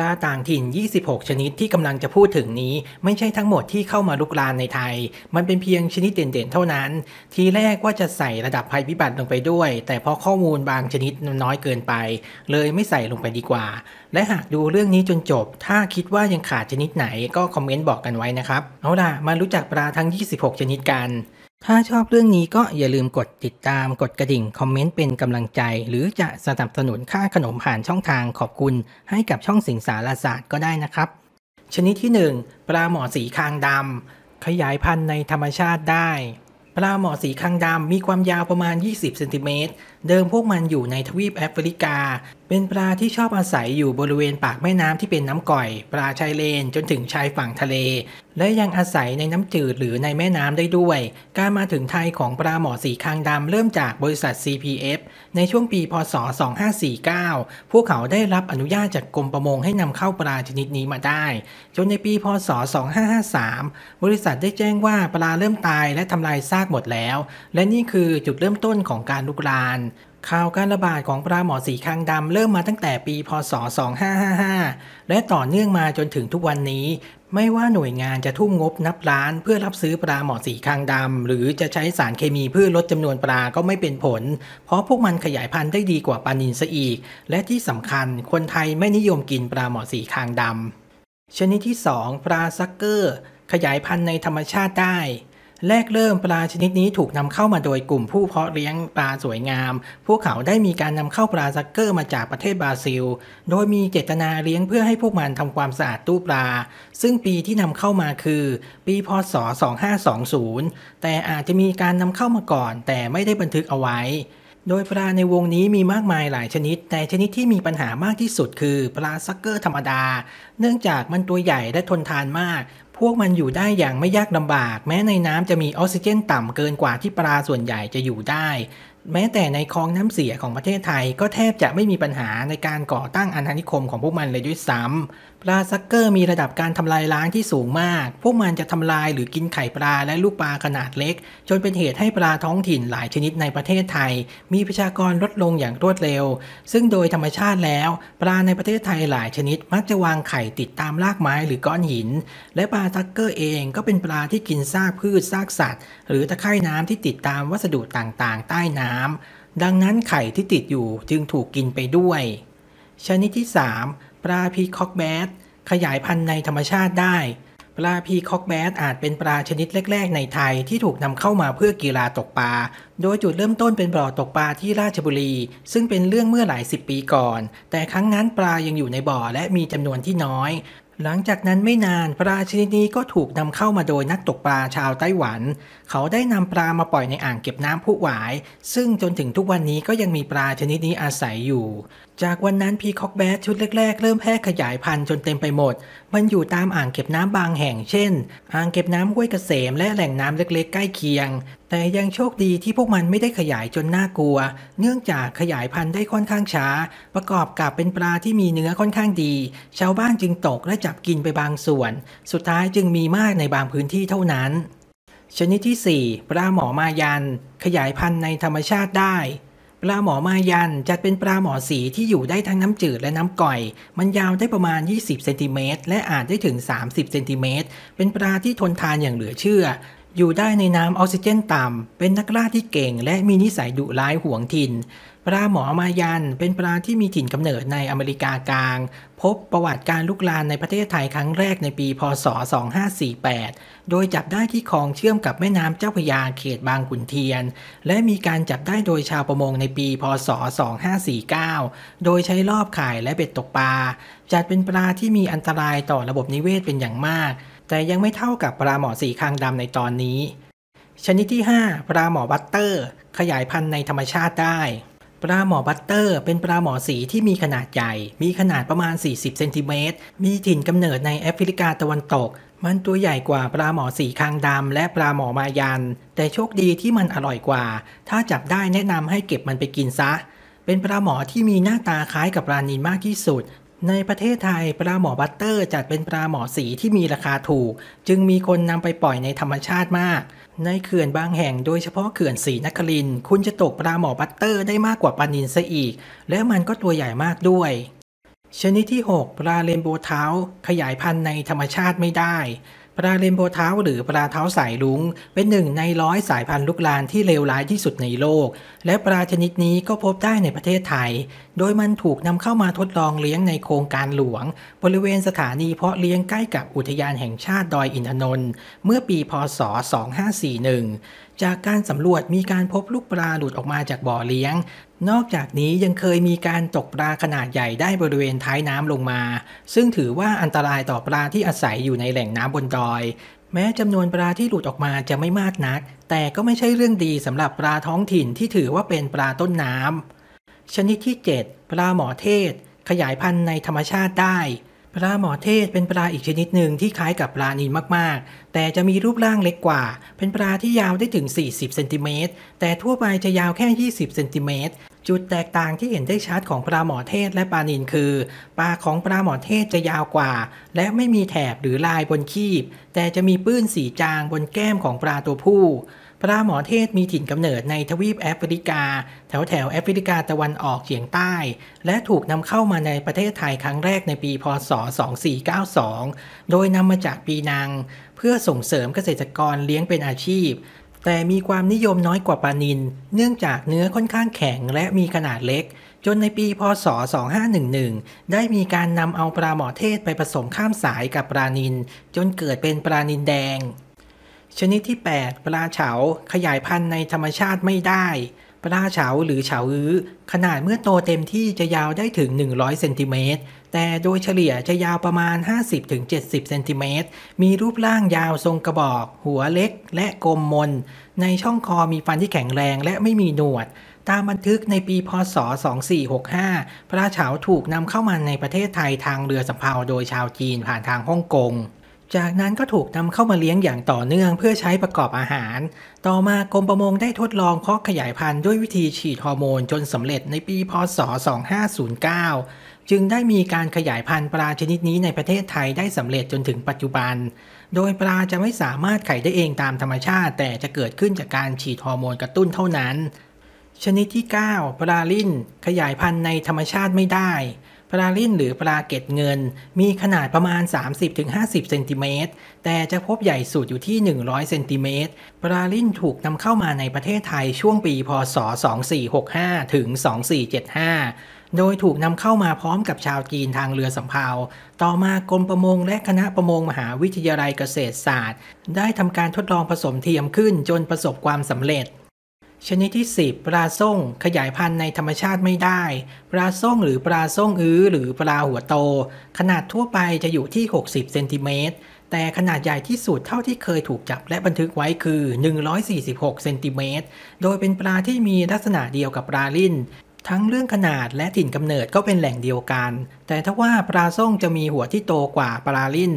ลาต่างถิ่น 26 ชนิดที่กำลังจะพูดถึงนี้ ไม่ใช่ทั้งหมดที่เข้ามาลุกลานในไทย มันเป็นเพียงชนิดเด่นๆ เท่านั้น ทีแรกว่าจะใส่ระดับภัยพิบัติลงไปด้วย แต่พอข้อมูลบางชนิดน้อยเกินไป เลยไม่ใส่ลงไปดีกว่า และหากดูเรื่องนี้จนจบ ถ้าคิดว่ายังขาดชนิดไหนก็คอมเมนต์บอกกันไว้นะครับ เอาล่ะมารู้จักปลาทั้ง 26 ชนิดกัน ถ้าชอบเรื่องนี้ก็อย่าลืมกดติดตามกดกระดิ่ง คอมเมนต์เป็นกำลังใจ หรือจะสนับสนุนค่าขนมผ่านช่องทางขอบคุณ ให้กับช่องสิงสารศาสตร์ก็ได้นะครับ ชนิดที่ 1 ปลาหมอสีคางดำขยายพันธุ์ในธรรมชาติได้ ปลาหมอสีคางดำมีความยาวประมาณ 20 เซนติเมตร เดิมพวกมันอยู่ในทวีปแอฟริกา เป็นปลาที่ชอบอาศัยอยู่บริเวณปากแม่น้ำที่เป็นน้ำก่อย ปลาชายเลนจนถึงชายฝั่งทะเล และยังอาศัยในน้ำจืดหรือในแม่น้ำได้ด้วย การมาถึงไทยของปลาหมอสีคางดำเริ่มจากบริษัท CPF ในช่วงปี พศ 2549 พวกเขาได้รับอนุญาตจากกรมประมงให้นำเข้าปลาชนิดนี้มาได้ จนในปี พศ 2553 บริษัทได้แจ้งว่าปลาเริ่มตายและทำลายซากหมดแล้ว และนี่คือจุดเริ่มต้นของการลุกลาน ข่าวการระบาดของปลาหมอสีคางดำเริ่มมาตั้งแต่ปี พศ 2555 และต่อเนื่องมาจนถึงทุกวันนี้ ไม่ว่าหน่วยงานจะทุ่มงบนับล้าน เพื่อรับซื้อปลาหมอสีคางดำหรือจะใช้สารเคมีเพื่อลดจำนวนปลาก็ไม่เป็นผล เพราะพวกมันขยายพันธุ์ได้ดีกว่าปลานิลซะอีก และที่สำคัญคนไทยไม่นิยมกินปลาหมอสีคางดำชนิดที่ 2 ปลาซักเกอร์ ขยายพันธุ์ในธรรมชาติได้ แรกเริ่มปลาชนิดนี้ถูกนำเข้ามาโดยกลุ่มผู้เพาะเลี้ยงปลาสวยงาม พวกเขาได้มีการนำเข้าปลาซักเกอร์มาจากประเทศบราซิล โดยมีเจตนาเลี้ยงเพื่อให้พวกมันทำความสะอาดตู้ปลา ซึ่งปีที่นำเข้ามาคือ ปีพศ 2520 แต่อาจจะมีการนำเข้ามาก่อน แต่ไม่ได้บันทึกเอาไว้ โดยปลาในวงนี้มีมากมายหลายชนิด แต่ชนิดที่มีปัญหามากที่สุดคือปลาซักเกอร์ธรรมดา เนื่องจากมันตัวใหญ่และทนทานมาก พวกมันอยู่ได้อย่างไม่ยากลำบาก แม้ในน้ำจะมีออกซิเจนต่ำเกินกว่าที่ปลาส่วนใหญ่จะอยู่ได้ แม้แต่ในคลองน้ำเสียของประเทศไทยก็แทบจะไม่มีปัญหาในการก่อตั้งอาณานิคมของพวกมันเลยด้วยซ้ำปลาซักเกอร์มีระดับการทำลายล้างที่สูงมาก พวกมันจะทำลายหรือกินไข่ปลาและลูกปลาขนาดเล็ก จนเป็นเหตุให้ปลาท้องถิ่นหลายชนิดในประเทศไทย มีประชากรลดลงอย่างรวดเร็ว ซึ่งโดยธรรมชาติแล้ว ปลาในประเทศไทยหลายชนิดมักจะวางไข่ติดตามรากไม้หรือก้อนหิน และปลาซักเกอร์เองก็เป็นปลาที่กินซากพืชซากสัตว์ หรือตะไคร่น้ำที่ติดตามวัสดุต่างๆ ใต้น้ำดังนั้นไข่ที่ติดอยู่จึงถูกกินไปด้วย ชนิดที่ 3 ปลาพีคอกแบดขยายพันธุ์ในธรรมชาติได้ ปลาพีคอกแบดอาจเป็นปลาชนิดแรก ๆ ในไทยที่ถูกนำเข้ามาเพื่อกีฬาตกปลา โดยจุดเริ่มต้นเป็นบ่อตกปลาที่ราชบุรี ซึ่งเป็นเรื่องเมื่อหลายสิบปีก่อน แต่ครั้งนั้นปลายังอยู่ในบ่อและมีจำนวนที่น้อยหลังจากนั้นไม่นานปลาชนิดนี้ก็ถูกนำเข้ามาโดยนักตกปลาชาวไต้หวัน เขาได้นำปลามาปล่อยในอ่างเก็บน้ำผู้หวาย ซึ่งจนถึงทุกวันนี้ก็ยังมีปลาชนิดนี้อาศัยอยู่ จากวันนั้นพีคอกแบดชุดแรกๆ เริ่มแพร่ขยายพันธุ์จนเต็มไปหมด มันอยู่ตามอ่างเก็บน้ำบางแห่งเช่น อ่างเก็บน้ำห้วยเกษมและแหล่งน้ำเล็กๆ ใกล้เคียง แต่ยังโชคดีที่พวกมันไม่ได้ขยายจนน่ากลัว เนื่องจากขยายพันธุ์ได้ค่อนข้างช้า ประกอบกับเป็นปลาที่มีเนื้อค่อนข้างดี ชาวบ้านจึงตกและจับกินไปบางส่วน สุดท้ายจึงมีมากในบางพื้นที่เท่านั้น ชนิดที่ 4 ปลาหมอมายัน ขยายพันธุ์ในธรรมชาติได้ ปลาหมอมายันจัดเป็นปลาหมอสีที่อยู่ได้ทั้งน้ำจืดและน้ำก่อย มันยาวได้ประมาณ 20 เซนติเมตรและอาจได้ถึง 30 เซนติเมตร เป็นปลาที่ทนทานอย่างเหลือเชื่อ อยู่ได้ในน้ำออกซิเจนต่ำ เป็นนักล่าที่เก่ง และมีนิสัยดุร้ายห่วงถิ่น ปลาหมอมายันเป็นปลาที่มีถิ่นกำเนิดในอเมริกากลาง พบประวัติการลุกลานในประเทศไทยครั้งแรกในปี พศ 2548 โดยจับได้ที่คลองเชื่อมกับแม่น้ำเจ้าพระยาเขตบางขุนเทียน และมีการจับได้โดยชาวประมงในปี พศ 2549 โดยใช้รอบข่ายและเบ็ดตกปลา จัดเป็นปลาที่มีอันตรายต่อระบบนิเวศเป็นอย่างมาก แต่ยังไม่เท่ากับปลาหมอสีคางดำในตอนนี้ ชนิดที่ 5 ปลาหมอบัตเตอร์ ขยายพันธุ์ในธรรมชาติได้ ปลาหมอบัตเตอร์ เป็นปลาหมอสีที่มีขนาดใหญ่ มีขนาดประมาณ 40 เซนติเมตร มีถิ่นกำเนิดในแอฟริกาตะวันตก มันตัวใหญ่กว่าปลาหมอสีคางดำและปลาหมอมายัน แต่โชคดีที่มันอร่อยกว่า ถ้าจับได้แนะนำให้เก็บมันไปกินซะ เป็นปลาหมอที่มีหน้าตาคล้ายกับปลานิลมากที่สุด ในประเทศไทยปลาหมอบัตเตอร์ จัดเป็นปลาหมอสีที่มีราคาถูก จึงมีคนนำไปปล่อยในธรรมชาติมาก ในเขื่อนบางแห่งโดยเฉพาะเขื่อนศรีนครินทร์คุณจะตกปลาหมอบัตเตอร์ได้มากกว่าปลานิลซะอีก และมันก็ตัวใหญ่มากด้วย ชนิดที่ 6 ปลาเรนโบว์เทราต์ขยายพันธุ์ในธรรมชาติไม่ได้ ปลาเรนโบว์เทราต์หรือปลาเทราต์สายรุ้งเป็นหนึ่งในร้อยสายพันธุ์รุกรานที่เลวร้ายที่สุดในโลก และปลาชนิดนี้ก็พบได้ในประเทศไทย โดยมันถูกนำเข้ามาทดลองเลี้ยงในโครงการหลวง บริเวณสถานีเพาะเลี้ยงใกล้กับอุทยานแห่งชาติดอยอินทนนท์เมื่อปีพศ 2541จากการสำรวจมีการพบลูกปลาหลุดออกมาจากบ่อเลี้ยง นอกจากนี้ยังเคยมีการตกปลาขนาดใหญ่ได้บริเวณท้ายน้ำลงมา ซึ่งถือว่าอันตรายต่อปลาที่อาศัยอยู่ในแหล่งน้ำบนดอย แม้จำนวนปลาที่หลุดออกมาจะไม่มากนัก แต่ก็ไม่ใช่เรื่องดีสำหรับปลาท้องถิ่นที่ถือว่าเป็นปลาต้นน้ำชนิดที่ 7 ปลาหมอเทศ ขยายพันธุ์ในธรรมชาติได้ ปลาหมอเทศเป็นปลาอีกชนิดหนึ่งที่คล้ายกับปลานิลมากๆ แต่จะมีรูปร่างเล็กกว่า เป็นปลาที่ยาวได้ถึง 40เซนติเมตร แต่ทั่วไปจะยาวแค่ 20เซนติเมตร จุดแตกต่างที่เห็นได้ชัดของปลาหมอเทศและปลานิลคือ ปลาของปลาหมอเทศจะยาวกว่า และไม่มีแถบหรือลายบนคีบ แต่จะมีปื้นสีจางบนแก้มของปลาตัวผู้ ปลาหมอเทศมีถิ่นกำเนิดในทวีปแอฟริกา แถวแถวแอฟริกาตะวันออกเฉียงใต้ และถูกนำเข้ามาในประเทศไทยครั้งแรกในปี พศ 2492 โดยนำมาจากปีนัง เพื่อส่งเสริมเกษตรกรเลี้ยงเป็นอาชีพ แต่มีความนิยมน้อยกว่าปลานิลเนื่องจากเนื้อค่อนข้างแข็งและมีขนาดเล็ก จนในปี พศ 2511 ได้มีการนำเอาปลาหมอเทศไปผสมข้ามสายกับปลานิลจนเกิดเป็นปลานิลแดง ชนิดที่ 8 ปลาเฉาขยายพันธุ์ในธรรมชาติไม่ได้ ปลาเฉาหรือเฉาอื้อ ขนาดเมื่อโตเต็มที่จะยาวได้ถึง 100 เซนติเมตร แต่โดยเฉลี่ยจะยาวประมาณ 50-70 เซนติเมตร มีรูปร่างยาวทรงกระบอก หัวเล็กและกลมมน ในช่องคอมีฟันที่แข็งแรงและไม่มีหนวดตามบันทึกในปีพศ 2465 ปลาเฉาถูกนำเข้ามาในประเทศไทยทางเรือสำเภาโดยชาวจีนผ่านทางฮ่องกง จากนั้นก็ถูกนำเข้ามาเลี้ยงอย่างต่อเนื่องเพื่อใช้ประกอบอาหาร ต่อมากรมประมงได้ทดลองเพาะขยายพันธุ์ด้วยวิธีฉีดฮอร์โมนจนสำเร็จในปีพศ 2509 จึงได้มีการขยายพันธุ์ปลาชนิดนี้ในประเทศไทยได้สำเร็จจนถึงปัจจุบัน โดยปลาจะไม่สามารถไข่ได้เองตามธรรมชาติ แต่จะเกิดขึ้นจากการฉีดฮอร์โมนกระตุ้นเท่านั้น ชนิดที่ 9 ปลาลิ่นขยายพันธุ์ในธรรมชาติไม่ได้ ปลาลิ่นหรือปลาเกตเงิน มีขนาดประมาณ 30-50 เซนติเมตร แต่จะพบใหญ่สุดอยู่ที่ 100 เซนติเมตร ปลาลิ่นถูกนำเข้ามาในประเทศไทยช่วงปี พศ 2465 ถึง 2475 โดยถูกนำเข้ามาพร้อมกับชาวจีนทางเรือสำเภา ต่อมากรมประมงและคณะประมงมหาวิทยาลัยเกษตรศาสตร์ ได้ทำการทดลองผสมเทียมขึ้นจนประสบความสำเร็จ ชนิดที่ 10 ปลาส้งขยายพันธุ์ในธรรมชาติไม่ได้ ปลาส้งหรือปลาส้งอื้อหรือปลาหัวโต ขนาดทั่วไปจะอยู่ที่ 60 เซนติเมตร แต่ขนาดใหญ่ที่สุดเท่าที่เคยถูกจับและบันทึกไว้คือ 146 เซนติเมตร โดยเป็นปลาที่มีลักษณะเดียวกับปลาลิ่น ทั้งเรื่องขนาดและถิ่นกำเนิดก็เป็นแหล่งเดียวกัน แต่ถ้าว่าปลาส้งจะมีหัวที่โตกว่าปลาลิ่น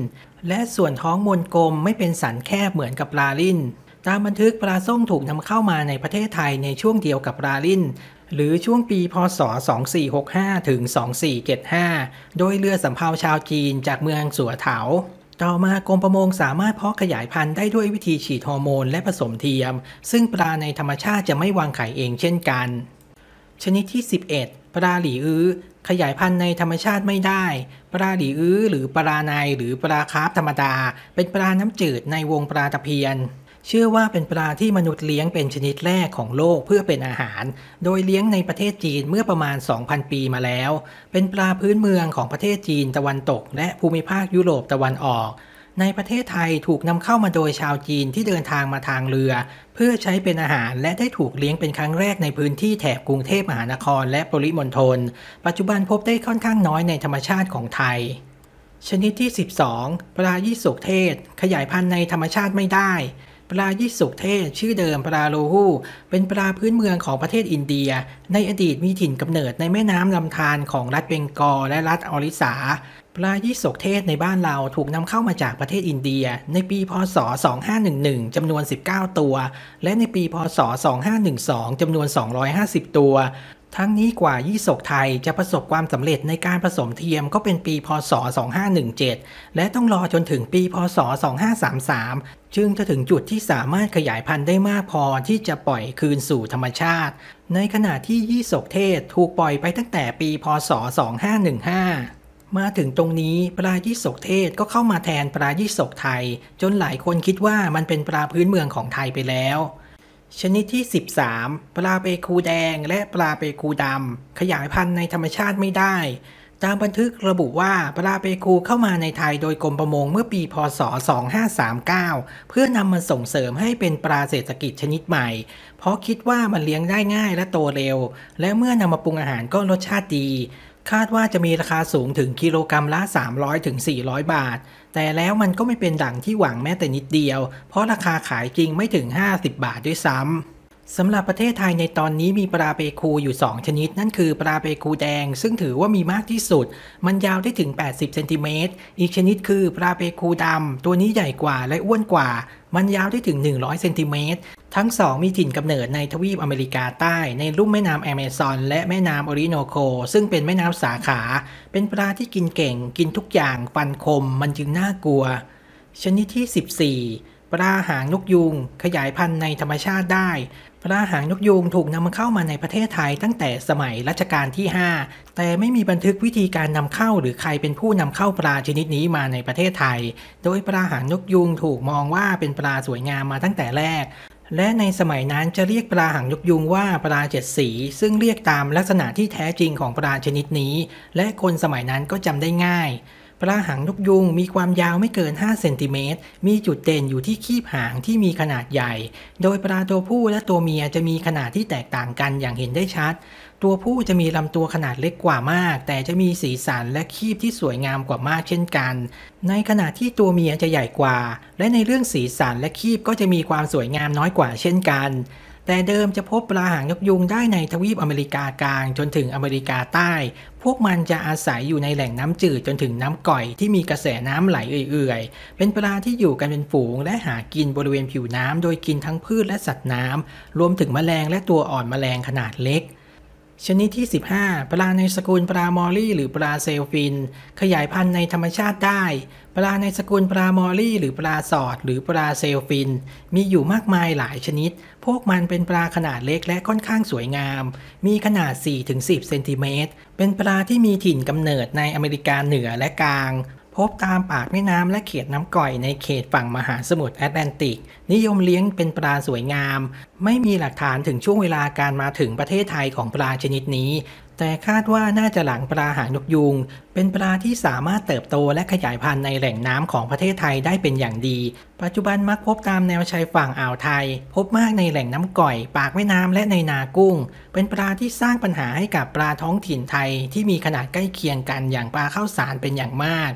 และส่วนท้องมนกลมไม่เป็นสันแคบเหมือนกับปลาลิ่น ตามบันทึกปลาส้งถูกนำเข้ามาในประเทศไทยในช่วงเดียวกับปลาลิ่นหรือช่วงปีพศ 2465 ถึง 2475 โดยเรือสำเภาชาวจีนจากเมืองสัวเถา ต่อมากรมประมงสามารถเพาะขยายพันธุ์ได้ด้วยวิธีฉีดฮอร์โมนและผสมเทียม ซึ่งปลาในธรรมชาติจะไม่วางไข่เองเช่นกัน ชนิดที่ 11 ปลาหลีอื้อขยายพันธุ์ในธรรมชาติไม่ได้ ปลาหลีอื้อหรือปลาในหรือปลาคาร์ฟธรรมดา เป็นปลาน้ำจืดในวงปลาตะเพียน เชื่อว่าเป็นปลาที่มนุษย์เลี้ยงเป็นชนิดแรกของโลกเพื่อเป็นอาหาร โดยเลี้ยงในประเทศจีนเมื่อประมาณ 2,000 ปีมาแล้ว เป็นปลาพื้นเมืองของประเทศจีนตะวันตก และภูมิภาคยุโรปตะวันออก ในประเทศไทยถูกนำเข้ามาโดยชาวจีนที่เดินทางมาทางเรือ เพื่อใช้เป็นอาหารและได้ถูกเลี้ยงเป็นครั้งแรกในพื้นที่แถบกรุงเทพมหานคร และปริมณฑล ปัจจุบันพบได้ค่อนข้างน้อยในธรรมชาติของไทยชนิดที่ 12 ปลายี่สกเทศ ขยายพันธุ์ในธรรมชาติไม่ได้ ปลายี่สกเทศ ชื่อเดิมปลาโลหูเป็นปลาพื้นเมืองของประเทศอินเดีย ในอดีตมีถิ่นกำเนิดในแม่น้ำลำธารของรัฐเบงกอลและรัฐออริสา ปลายี่สกเทศในบ้านเราถูกนำเข้ามาจากประเทศอินเดีย ในปีพศ 2511จำนวน 19 ตัว และในปีพศ 2512จำนวน 250 ตัว ทั้งนี้กว่ายี่สกไทยจะประสบความสำเร็จในการผสมเทียมก็เป็นปีพศ 2517 และต้องรอจนถึงปีพศ 2533 จึงจะถึงจุดที่สามารถขยายพันธุ์ได้มากพอที่จะปล่อยคืนสู่ธรรมชาติ ในขณะที่ยี่สกเทศถูกปล่อยไปตั้งแต่ปีพศ 2515มาถึงตรงนี้ปลายี่สกเทศก็เข้ามาแทนปลายี่สกไทย จนหลายคนคิดว่ามันเป็นปลาพื้นเมืองของไทยไปแล้ว ชนิดที่ 13 ปลาเปคูแดงและปลาเปคูดำขยายพันธุ์ในธรรมชาติไม่ได้ ตามบันทึกระบุว่าปลาเปคูเข้ามาในไทยโดยกรมประมงเมื่อปี พศ 2539 เพื่อนำมาส่งเสริมให้เป็นปลาเศรษฐกิจชนิดใหม่ เพราะคิดว่ามันเลี้ยงได้ง่ายและโตเร็ว และเมื่อนำมาปรุงอาหารก็รสชาติดี คาดว่าจะมีราคาสูงถึงกิโลกรรัมละ 300-400 บาท แต่แล้วมันก็ไม่เป็นดังที่หวังแม้แต่นิดเดียว เพราะราคาขายจริงไม่ถึง 50 บาทด้วยซ้ำสำหรับประเทศไทยในตอนนี้มีปลาเปคูอยู่ 2 ชนิด นั่นคือปลาเปคูแดง ซึ่งถือว่ามีมากที่สุด มันยาวได้ถึง 80 เซนติเมตร อีกชนิดคือปลาเปคูดำ ตัวนี้ใหญ่กว่าและอ้วนกว่า มันยาวได้ถึง 100 เซนติเมตร ทั้งสองมีถิ่นกำเนิดในทวีปอเมริกาใต้ในลุ่มแม่น้ำแอมซอนและแม่น้ำออริโนโค ซึ่งเป็นแม่น้ำสาขา เป็นปลาที่กินเก่ง กินทุกอย่างฟันคม มันจึงน่ากลัว ชนิดที่ 14 ปลาหางนกยูงขยายพันธุ์ในธรรมชาติได้ ปลาหางนกยูงถูกนำมาเข้ามาในประเทศไทยตั้งแต่สมัยรัชกาลที่ 5 แต่ไม่มีบันทึกวิธีการนำเข้าหรือใครเป็นผู้นำเข้าปลาชนิดนี้มาในประเทศไทย โดยปลาหางนกยูงถูกมองว่าเป็นปลาสวยงามมาตั้งแต่แรก และในสมัยนั้นจะเรียกปลาหางยกยุงว่าปลาเจ็ดสี ซึ่งเรียกตามลักษณะที่แท้จริงของปลาชนิดนี้ และคนสมัยนั้นก็จำได้ง่าย ปลาหางนกยุงมีความยาวไม่เกิน 5 เซนติเมตร มีจุดเด่นอยู่ที่คีบหางที่มีขนาดใหญ่ โดยปลาตัวผู้และตัวเมียจะมีขนาดที่แตกต่างกันอย่างเห็นได้ชัด ตัวผู้จะมีลำตัวขนาดเล็กกว่ามาก แต่จะมีสีสันและคีบที่สวยงามกว่ามากเช่นกัน ในขณะที่ตัวเมียจะใหญ่กว่า และในเรื่องสีสันและคีบก็จะมีความสวยงามน้อยกว่าเช่นกันแต่เดิมจะพบปลาหางนกยุงได้ในทวีปอเมริกากลางจนถึงอเมริกาใต้ พวกมันจะอาศัยอยู่ในแหล่งน้ำจืดจนถึงน้ำกร่อยที่มีกระแสน้ำไหลเอื่อยๆ เป็นปลาที่อยู่กันเป็นฝูงและหากินบริเวณผิวน้ำโดยกินทั้งพืชและสัตว์น้ำรวมถึงแมลงและตัวอ่อนแมลงขนาดเล็ก ชนิดที่ 15 ปลาในสกุลปลามอลลี่หรือปลาเซลฟิน ขยายพันธุ์ในธรรมชาติได้ ปลาในสกุลปลามอลลี่ หรือปลาสอด หรือปลาเซลฟิน มีอยู่มากมายหลายชนิด พวกมันเป็นปลาขนาดเล็กและค่อนข้างสวยงาม มีขนาด 4-10เซนติเมตร เป็นปลาที่มีถิ่นกำเนิดในอเมริกาเหนือและกลาง พบตามปากแม่น้ำและเขตน้ำก่อยในเขตฝั่งมหาสมุทรแอตแลนติก นิยมเลี้ยงเป็นปลาสวยงาม ไม่มีหลักฐานถึงช่วงเวลาการมาถึงประเทศไทยของปลาชนิดนี้ แต่คาดว่าน่าจะหลังปลาหางนกยูง เป็นปลาที่สามารถเติบโตและขยายพันธุ์ในแหล่งน้ำของประเทศไทยได้เป็นอย่างดี ปัจจุบันมักพบตามแนวชายฝั่งอ่าวไทย พบมากในแหล่งน้ำก่อย ปากแม่น้ำและในนากุ้ง เป็นปลาที่สร้างปัญหาให้กับปลาท้องถิ่นไทยที่มีขนาดใกล้เคียงกันอย่างปลาข้าวสารเป็นอย่างมาก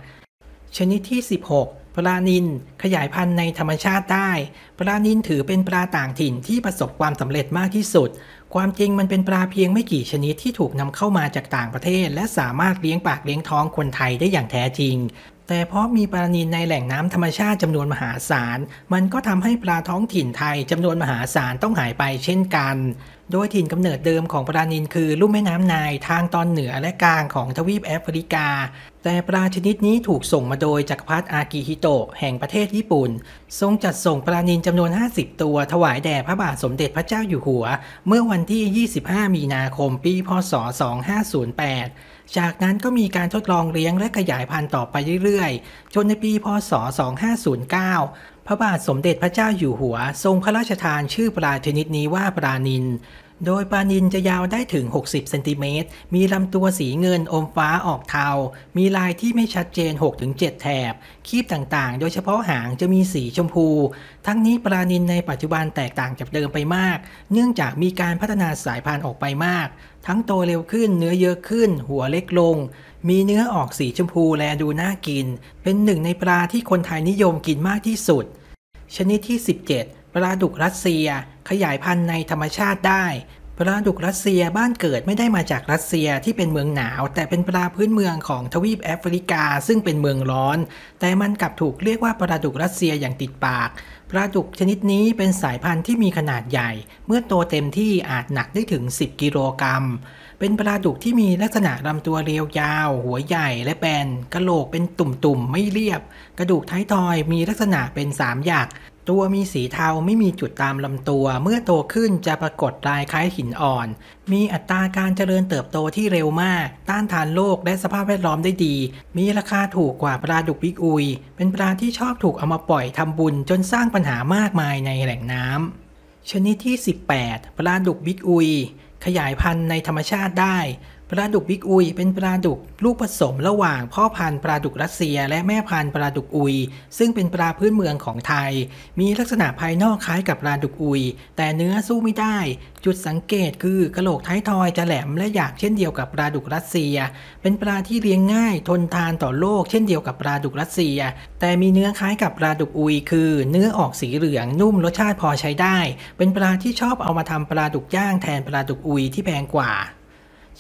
ชนิดที่ 16 ปลานินขยายพันธุ์ในธรรมชาติได้ ปลานินถือเป็นปลาต่างถิ่นที่ประสบความสำเร็จมากที่สุด ความจริงมันเป็นปลาเพียงไม่กี่ชนิดที่ถูกนำเข้ามาจากต่างประเทศ และสามารถเลี้ยงปากเลี้ยงท้องคนไทยได้อย่างแท้จริง แต่เพราะมีปลานินในแหล่งน้ำธรรมชาติจำนวนมหาศาล มันก็ทำให้ปลาท้องถิ่นไทยจำนวนมหาศาลต้องหายไปเช่นกัน โดยถิ่นกำเนิดเดิมของปลานินคือลุ่มแม่น้ำนายทางตอนเหนือและกลางของทวีปแอฟริกา แต่ปลาชนิดนี้ถูกส่งมาโดยจักรพรรดิอากิฮิโตะแห่งประเทศญี่ปุ่น ทรงจัดส่งปลานินจำนวน 50 ตัว ถวายแด่พระบาทสมเด็จพระเจ้าอยู่หัว เมื่อวันที่ 25 มีนาคม ปี พศ 2508 จากนั้นก็มีการทดลองเลี้ยงและขยายพันธุ์ต่อไปเรื่อยๆ จนในปี พศ 2509 พระบาทสมเด็จพระเจ้าอยู่หัว ทรงพระราชทานชื่อปลาชนิดนี้ว่าปลานิน โดยปลานินจะยาวได้ถึง 60 เซนติเมตร มีลำตัวสีเงินอมฟ้าออกเทา มีลายที่ไม่ชัดเจน 6-7 แถบ คีบต่างๆ โดยเฉพาะหางจะมีสีชมพู ทั้งนี้ปลานินในปัจจุบันแตกต่างจากเดิมไปมาก เนื่องจากมีการพัฒนาสายพันธุ์ออกไปมาก ทั้งโตเร็วขึ้น เนื้อเยอะขึ้น หัวเล็กลง มีเนื้อออกสีชมพูแลดูน่ากิน เป็นหนึ่งในปลาที่คนไทยนิยมกินมากที่สุด ชนิดที่ 17 ปลาดุกรัสเซียขยายพันธุ์ในธรรมชาติได้ ปลาดุกรัสเซียบ้านเกิดไม่ได้มาจากรัสเซียที่เป็นเมืองหนาว แต่เป็นปลาพื้นเมืองของทวีปแอฟริกาซึ่งเป็นเมืองร้อน แต่มันกลับถูกเรียกว่าปลาดุกรัสเซียอย่างติดปากปลาดุกชนิดนี้เป็นสายพันธุ์ที่มีขนาดใหญ่ เมื่อโตเต็มที่อาจหนักได้ถึง 10 กิโลกรัม เป็นปลาดุกที่มีลักษณะลำตัวเรียวยาว หัวใหญ่และแบนกระโหลกเป็นตุ่มๆ ไม่เรียบ กระดูกท้ายทอยมีลักษณะเป็นสามหยัก ตัวมีสีเทาไม่มีจุดตามลำตัว เมื่อโตขึ้นจะปรากฏลายคล้ายหินอ่อน มีอัตราการเจริญเติบโตที่เร็วมาก ต้านทานโรคและสภาพแวดล้อมได้ดี มีราคาถูกกว่าปลาดุกบิ๊กอุย เป็นปลาที่ชอบถูกเอามาปล่อยทำบุญจนสร้างปัญหามากมายในแหล่งน้ำชนิดที่ 18 ปลาดุกบิ๊กอุย ขยายพันธุ์ในธรรมชาติได้ ปลาดุกบิ๊กอุย เป็นปลาดุกลูกผสมระหว่างพ่อพันธุ์ปลาดุกรัสเซีย และแม่พันธุ์ปลาดุกอุย ซึ่งเป็นปลาพื้นเมืองของไทย มีลักษณะภายนอกคล้ายกับปลาดุกอุย แต่เนื้อสู้ไม่ได้ จุดสังเกตคือกระโหลกท้ายทอยจะแหลมและหยาบเช่นเดียวกับปลาดุกรัสเซีย เป็นปลาที่เลี้ยงง่าย ทนทานต่อโรคเช่นเดียวกับปลาดุกรัสเซีย แต่มีเนื้อคล้ายกับปลาดุกอุย คือ เนื้อออกสีเหลืองนุ่มรสชาติพอใช้ได้ เป็นปลาที่ชอบเอามาทำปลาดุกย่างแทนปลาดุกอุยที่แพงกว่า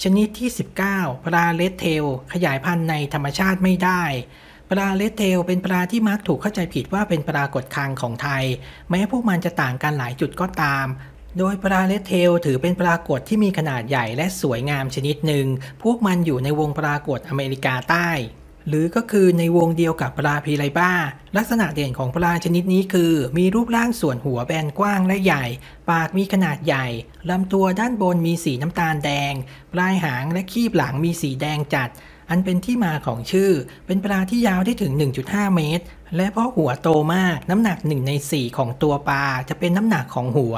ชนิดที่ 19 ปลาเลดเทล ขยายพันธุ์ในธรรมชาติไม่ได้ ปลาเลดเทลเป็นปลาที่มักถูกเข้าใจผิดว่าเป็นปลากดคางของไทย แม้พวกมันจะต่างกันหลายจุดก็ตาม โดยปลาเลดเทลถือเป็นปลากดที่มีขนาดใหญ่และสวยงามชนิดหนึ่ง พวกมันอยู่ในวงปลากดอเมริกาใต้ หรือก็คือในวงเดียวกับปลาพีไลบ้า ลักษณะเด่นของปลาชนิดนี้คือ มีรูปร่างส่วนหัวแบนกว้างและใหญ่ ปากมีขนาดใหญ่ลำตัวด้านบนมีสีน้ำตาลแดง ปลายหางและคีบหลังมีสีแดงจัด อันเป็นที่มาของชื่อ เป็นปลาที่ยาวได้ถึง 1.5 เมตร และเพราะหัวโตมากน้ำหนัก1ใน4ของตัวปลาจะเป็นน้ำหนักของหัว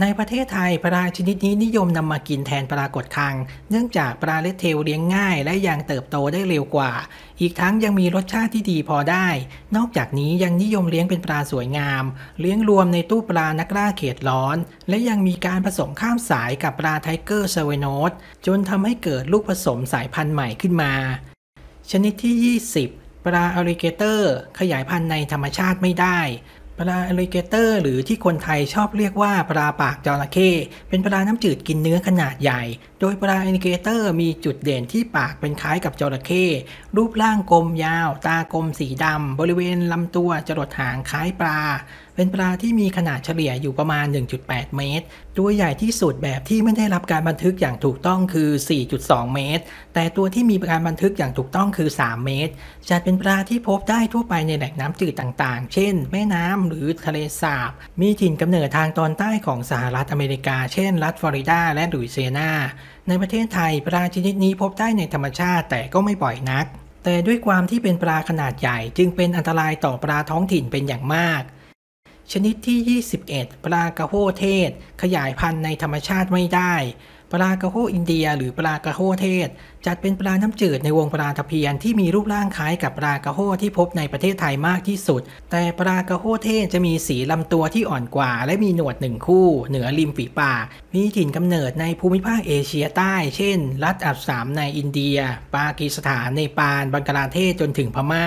ในประเทศไทยปลาชนิดนี้นิยมนำมากินแทนปลากดคัง เนื่องจากปลา red tail เลี้ยงง่าย และยังเติบโตได้เร็วกว่า อีกทั้งยังมีรสชาติที่ดีพอได้ นอกจากนี้ยังนิยมเลี้ยงเป็นปลาสวยงาม เลี้ยงรวมในตู้ปลานักล่าเขตร้อน และยังมีการผสมข้ามสายกับปลา tiger shovelnose จนทำให้เกิดลูกผสมสายพันธุ์ใหม่ขึ้นมา ชนิดที่ 20 ปลา alligator ขยายพันธุ์ในธรรมชาติไม่ได้ ปลา alligator หรือที่คนไทยชอบเรียกว่าปลาปากจระเข้เป็นปลาน้ำจืดกินเนื้อขนาดใหญ่ โดยปลา alligator มีจุดเด่นที่ปากเป็นคล้ายกับจระเข้รูปร่างกลมยาว ตากลมสีดำบริเวณลำตัวจรดหางคล้ายปลา เป็นปลาที่มีขนาดเฉลี่ยอยู่ประมาณ 1.8 เมตร ตัวใหญ่ที่สุดแบบที่ไม่ได้รับการบันทึกอย่างถูกต้องคือ 4.2 เมตร แต่ตัวที่มีการบันทึกอย่างถูกต้องคือ 3 เมตร จัดเป็นปลาที่พบได้ทั่วไปในแหล่งน้ำจืดต่างๆ เช่น แม่น้ำหรือทะเลสาบ มีถิ่นกำเนิดทางตอนใต้ของสหรัฐอเมริกา เช่น รัฐฟลอริดาและลุยเซียนา ในประเทศไทยปลาชนิดนี้พบได้ในธรรมชาติแต่ก็ไม่บ่อยนักแต่ด้วยความที่เป็นปลาขนาดใหญ่จึงเป็นอันตรายต่อปลาท้องถิ่นเป็นอย่างมาก ชนิดที่ 21 ปลากระโฮเทศ ขยายพันธุ์ในธรรมชาติไม่ได้ ปลากระโฮอินเดียหรือปลากระโฮเทศ จัดเป็นปลาน้ำจืดในวงปลาตะเพียนที่มีรูปร่างคล้ายกับปลากระโฮที่พบในประเทศไทยมากที่สุด แต่ปลากระโฮเทศจะมีสีลำตัวที่อ่อนกว่า และมีหนวดหนึ่งคู่ เหนือริมฝีปาก มีถิ่นกำเนิดในภูมิภาคเอเชียใต้ เช่น รัฐอับสามในอินเดีย ปากีสถานในปานบังกลาเทศจนถึงพม่า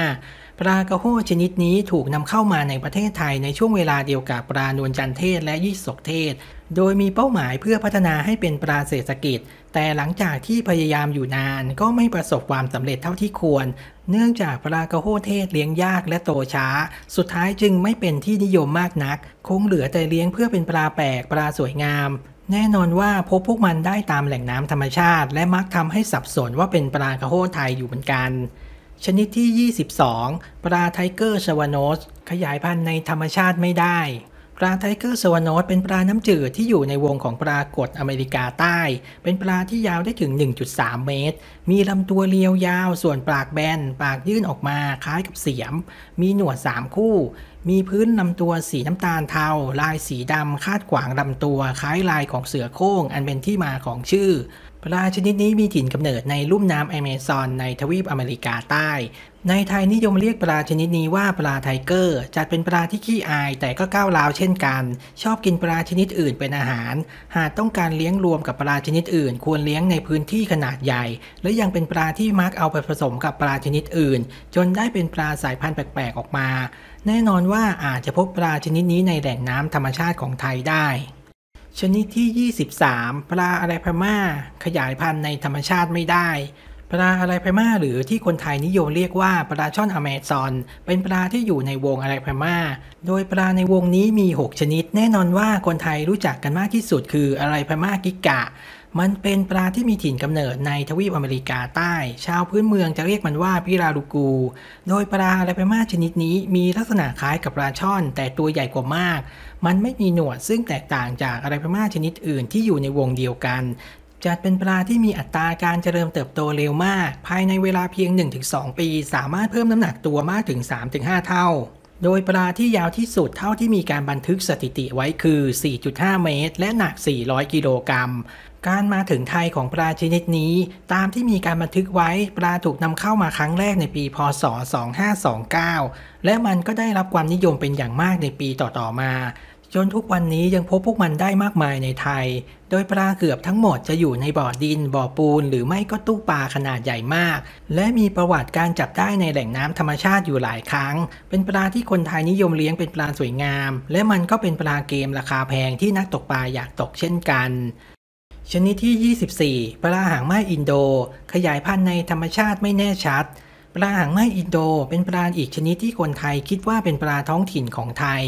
ปลากระโฮชนิดนี้ถูกนำเข้ามาในประเทศไทยในช่วงเวลาเดียวกับปลานวลจันเทศและยี่สกเทศ โดยมีเป้าหมายเพื่อพัฒนาให้เป็นปลาเศรษฐกิจ แต่หลังจากที่พยายามอยู่นานก็ไม่ประสบความสำเร็จเท่าที่ควร เนื่องจากปลากระโฮเทศเลี้ยงยากและโตช้า สุดท้ายจึงไม่เป็นที่นิยมมากนัก คงเหลือแต่เลี้ยงเพื่อเป็นปลาแปลกปลาสวยงามแน่นอนว่าพบพวกมันได้ตามแหล่งน้ำธรรมชาติ และมักทำให้สับสนว่าเป็นปลากระโฮไทยอยู่เหมือนกัน ชนิดที่ 22 ปลาไทเกอร์สวานอสขยายพันธุ์ในธรรมชาติไม่ได้ ปลา tiger shovelnose เป็นปลาน้ำจืดที่อยู่ในวงศ์ของปลากดอเมริกาใต้ เป็นปลาที่ยาวได้ถึง 1.3 เมตร มีลำตัวเรียวยาว ส่วนปากแบน ปากยื่นออกมาคล้ายกับเสียม มีหนวด 3 คู่ มีพื้นลำตัวสีน้ำตาลเทา ลายสีดำพาดขวางลำตัว คล้ายลายของเสือโคร่ง อันเป็นที่มาของชื่อ ปลาชนิดนี้มีถิ่นกำเนิดในลุ่มน้ำแอเมซอนในทวีปอเมริกาใต้ ในไทยนิยมเรียกปลาชนิดนี้ว่าปลาไทเกอร์ จัดเป็นปลาที่ขี้อายแต่ก็ก้าวร้าวเช่นกัน ชอบกินปลาชนิดอื่นเป็นอาหาร หากต้องการเลี้ยงรวมกับปลาชนิดอื่น ควรเลี้ยงในพื้นที่ขนาดใหญ่ และยังเป็นปลาที่มักเอาไปผสมกับปลาชนิดอื่น จนได้เป็นปลาสายพันธุ์แปลกๆออกมา แน่นอนว่าอาจจะพบปลาชนิดนี้ในแหล่งน้ำธรรมชาติของไทยได้ ชนิดที่ 23 ปลาอะไรพม่า ขยายพันธุ์ในธรรมชาติไม่ได้ ปลาอะไรพม่าหรือที่คนไทยนิยมเรียกว่าปลาช่อนอเมซอน เป็นปลาที่อยู่ในวงอะไรพม่า โดยปลาในวงนี้มี 6 ชนิด แน่นอนว่าคนไทยรู้จักกันมากที่สุดคืออะไรพม่ากิกะ มันเป็นปลาที่มีถิ่นกำเนิดในทวีปอเมริกาใต้ ชาวพื้นเมืองจะเรียกมันว่าพิราลูกู โดยปลาอะไรไปมาชนิดนี้มีลักษณะคล้ายกับปลาช่อน แต่ตัวใหญ่กว่ามาก มันไม่มีหนวดซึ่งแตกต่างจากอะไรไปมาชนิดอื่นที่อยู่ในวงเดียวกันจัดเป็นปลาที่มีอัตราการเจริญเติบโตเร็วมาก ภายในเวลาเพียง 1-2 ปี สามารถเพิ่มน้ำหนักตัวมากถึง 3-5 เท่า โดยปลาที่ยาวที่สุดเท่าที่มีการบันทึกสถิติไว้คือ 4.5 เมตร และหนัก 400 กิโลกรัม การมาถึงไทยของปลาชนิดนี้ ตามที่มีการบันทึกไว้ปลาถูกนำเข้ามาครั้งแรกในปี พศ 2529 และมันก็ได้รับความนิยมเป็นอย่างมากในปีต่อๆมา จนทุกวันนี้ยังพบพวกมันได้มากมายในไทย โดยปลาเกือบทั้งหมดจะอยู่ในบ่อดิน บ่อปูน หรือไม่ก็ตู้ปลาขนาดใหญ่มาก และมีประวัติการจับได้ในแหล่งน้ำธรรมชาติอยู่หลายครั้ง เป็นปลาที่คนไทยนิยมเลี้ยงเป็นปลาสวยงาม และมันก็เป็นปลาเกมราคาแพงที่นักตกปลาอยากตกเช่นกันชนิดที่ 24 ปลาหางไม้อินโด ขยายพันธุ์ในธรรมชาติไม่แน่ชัด ปลาหางไม้อินโด เป็นปลาอีกชนิดที่คนไทยคิดว่าเป็นปลาท้องถิ่นของไทย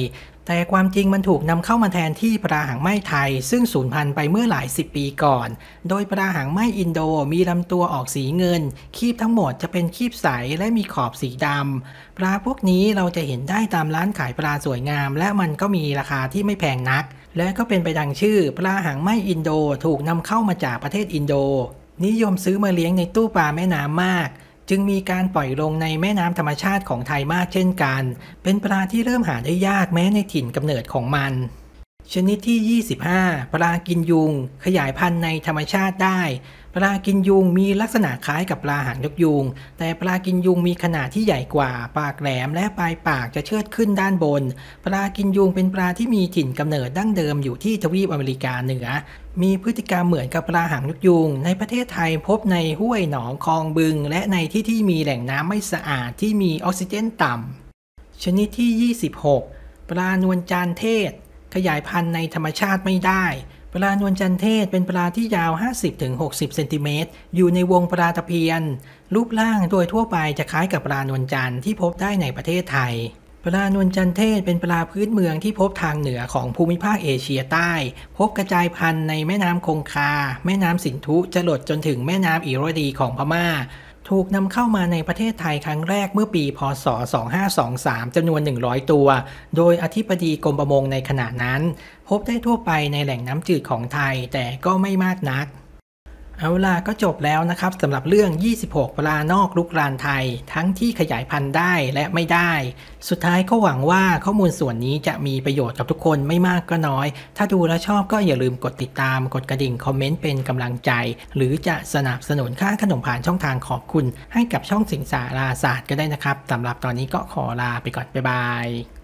แต่ความจริงมันถูกนำเข้ามาแทนที่ปลาหางไหม้ไทย ซึ่งสูญพันธุ์ไปเมื่อหลายสิบปีก่อน โดยปลาหางไหม้อินโดมีลำตัวออกสีเงิน คีบทั้งหมดจะเป็นคีบใสและมีขอบสีดำปลาพวกนี้เราจะเห็นได้ตามร้านขายปลาสวยงาม และมันก็มีราคาที่ไม่แพงนัก และก็เป็นไปดังชื่อ ปลาหางไหม้อินโดถูกนำเข้ามาจากประเทศอินโด นิยมซื้อมาเลี้ยงในตู้ปลาแม่น้ำมาก จึงมีการปล่อยลงในแม่น้ำธรรมชาติของไทยมากเช่นกัน เป็นปลาที่เริ่มหาได้ยากแม้ในถิ่นกำเนิดของมัน ชนิดที่ 25 ปลากินยุง ขยายพันธุ์ในธรรมชาติได้ ปลากินยุงมีลักษณะคล้ายกับปลาหางนกยุง แต่ปลากินยุงมีขนาดที่ใหญ่กว่า ปากแหลมและปลายปากจะเชิดขึ้นด้านบน ปลากินยุงเป็นปลาที่มีถิ่นกำเนิดดั้งเดิมอยู่ที่ทวีปอเมริกาเหนือ มีพฤติกรรมเหมือนกับปลาหางนกยุง ในประเทศไทยพบในห้วยหนองคลองบึง และในที่ที่มีแหล่งน้ำไม่สะอาดที่มีออกซิเจนต่ำชนิดที่ 26 ปลานวลจานเทศ ขยายพันธุ์ในธรรมชาติไม่ได้ ปลานวลจันเทศเป็นปลาที่ยาว 50-60เซนติเมตรอยู่ในวงปลาตะเพียน รูปร่างโดยทั่วไปจะคล้ายกับปลานวลจันที่พบได้ในประเทศไทย ปลานวลจันเทศเป็นปลาพื้นเมืองที่พบทางเหนือของภูมิภาคเอเชียใต้ พบกระจายพันธุ์ในแม่น้ำคงคา แม่น้ำสินธุจรดจนถึงแม่น้ำอิรดีของพม่า ถูกนำเข้ามาในประเทศไทยครั้งแรกเมื่อปี พศ 2523จำนวน 100 ตัว โดยอธิบดีกรมประมงในขณะนั้น พบได้ทั่วไปในแหล่งน้ำจืดของไทยแต่ก็ไม่มากนัก เอาล่ะก็จบแล้วนะครับสำหรับเรื่อง 26 ปลานอกลุกรานไทย ทั้งที่ขยายพันธุ์ได้และไม่ได้ สุดท้ายก็หวังว่าข้อมูลส่วนนี้จะมีประโยชน์กับทุกคนไม่มากก็น้อย ถ้าดูแล้วชอบก็อย่าลืมกดติดตาม กดกระดิ่ง คอมเมนต์เป็นกำลังใจ หรือจะสนับสนุนค่าขนมผ่านช่องทางขอบคุณ ให้กับช่องสิงสาราศาสตร์ก็ได้นะครับสำหรับตอนนี้ก็ขอลาไปก่อนบ๊ายบาย